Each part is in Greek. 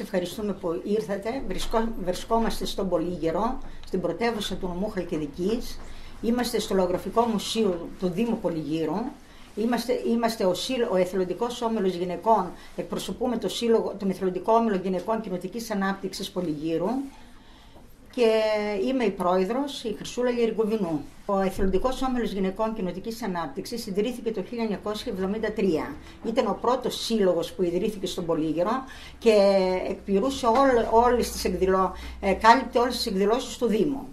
Ευχαριστούμε που ήρθατε. Βρισκό, βρισκόμαστε στον Πολύγερο, στην πρωτεύουσα του νομού Χαλκιδικής. Είμαστε στο Λογραφικό Μουσείο του Δήμου Πολυγύρου. Είμαστε, είμαστε ο, σύλλο, ο Εθελοντικός Όμιλος Γυναικών, εκπροσωπούμε το, σύλλογο, το Εθελοντικό Όμιλο Γυναικών Κοινοτικής Ανάπτυξης Πολυγύρου και είμαι η πρόεδρος, η Χρυσούλα Γερικοβινού. Ο Εθελοντικός Όμιλος Γυναικών Κοινοτική Ανάπτυξης ιδρύθηκε το 1973. Ήταν ο πρώτος σύλλογος που ιδρύθηκε στον Πολύγερο και εκπληρούσε όλες τις εκδηλώσει, κάλυπτε όλες τις εκδηλώσεις του Δήμου.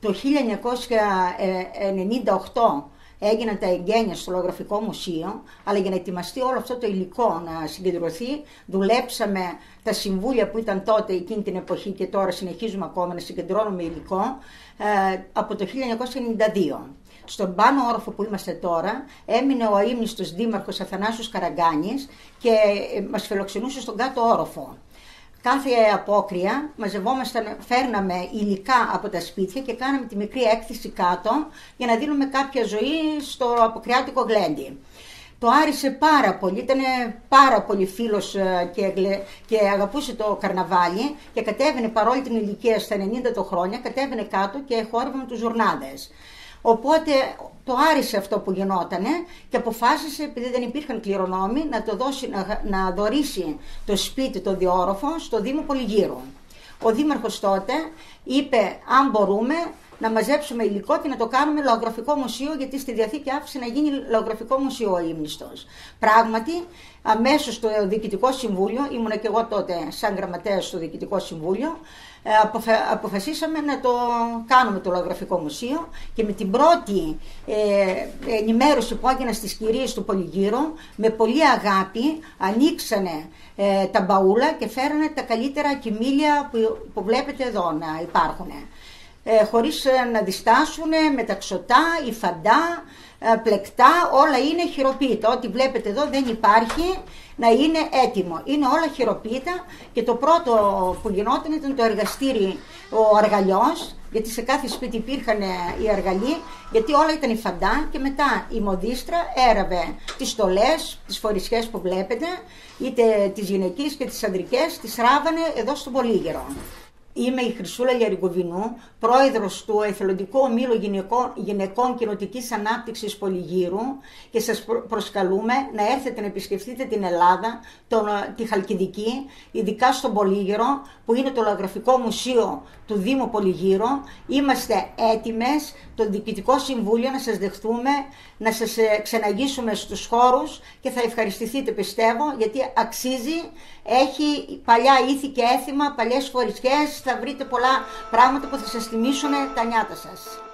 Το 1998 έγιναν τα εγγένεια στο Λογραφικό Μουσείο, αλλά για να ετοιμαστεί όλο αυτό το υλικό να συγκεντρωθεί, δουλέψαμε τα συμβούλια που ήταν τότε εκείνη την εποχή και τώρα συνεχίζουμε ακόμα να συγκεντρώνουμε υλικό ε, από το 1992. Στον πάνω όροφο που είμαστε τώρα έμεινε ο αείμνηστος δήμαρχος Αθανάσιος Καραγκάνης και ε, μας φιλοξενούσε στον κάτω όροφο. Κάθε απόκρια μαζευόμασταν, φέρναμε υλικά από τα σπίτια και κάναμε τη μικρή έκθεση κάτω για να δίνουμε κάποια ζωή στο αποκριάτικο γλέντι. Το άρεσε πάρα πολύ, ήταν πάρα πολύ φίλος ε, και, και αγαπούσε το καρναβάλι και κατέβαινε παρόλη την ηλικία στα 90 το χρόνια, κατέβαινε κάτω και χόρευε με τους ζουρνάδες. Οπότε το άρεσε αυτό που γινότανε και αποφάσισε, επειδή δεν υπήρχαν κληρονόμοι, να, το δώσει, να, να δωρήσει το σπίτι, το διόροφο, στο Δήμο Πολυγύρου. Ο Δήμαρχος τότε είπε, αν μπορούμε, να μαζέψουμε υλικό και να το κάνουμε λαογραφικό μουσείο, γιατί στη Διαθήκη άφησε να γίνει λαογραφικό μουσείο ο Ήμνηστος. Πράγματι, αμέσως στο Διοικητικό Συμβούλιο, ήμουνα και εγώ τότε σαν γραμματέας στο Διοικητικό Συμβούλιο, ε, αποφασίσαμε να το κάνουμε το λαογραφικό μουσείο και με την πρώτη ε, ενημέρωση που έγιναν στις κυρίες του Πολυγύρου με πολύ αγάπη ανοίξανε ε, τα μπαούλα και φέρανε τα καλύτερα κοιμήλια που, που βλέπετε εδώ να υπάρχουν ε, χωρίς ε, να διστάσουν με τα ξωτά, η φαντά, ε, πλεκτά, όλα είναι χειροποίητα. Ό,τι βλέπετε εδώ δεν υπάρχει να είναι έτοιμο. Είναι όλα χειροποίητα και το πρώτο που γινόταν ήταν το εργαστήρι, ο αργαλιός, γιατί σε κάθε σπίτι υπήρχαν οι αργαλοί, γιατί όλα ήταν η φαντά και μετά η μοδίστρα έραβε τις στολές, τις φορισιές που βλέπετε, είτε τις γυναικείς και τις ανδρικές, τις ράβανε εδώ στο Πολύγερο. Είμαι η Χρυσούλα Λιαρικοβινού, πρόεδρος του Εθελοντικού Ομίλου Γυναικών, Γυναικών Κοινοτικής Ανάπτυξης Πολυγύρου και σας προσκαλούμε να έρθετε να επισκεφτείτε την Ελλάδα, τον, τη Χαλκιδική, ειδικά στον Πολύγυρο, που είναι το Λαγραφικό Μουσείο του Δήμου Πολυγύρου. Είμαστε έτοιμες, το Διοικητικό Συμβούλιο, να σας δεχτούμε, να σας ε, ξεναγήσουμε στους χώρους και θα ευχαριστηθείτε πιστεύω, γιατί αξίζει, έχει παλιά ήθη και έθιμα, παλιές φορισιές, θα βρείτε πολλά πράγματα που θα σας θυμίσουν τα νιάτα σας.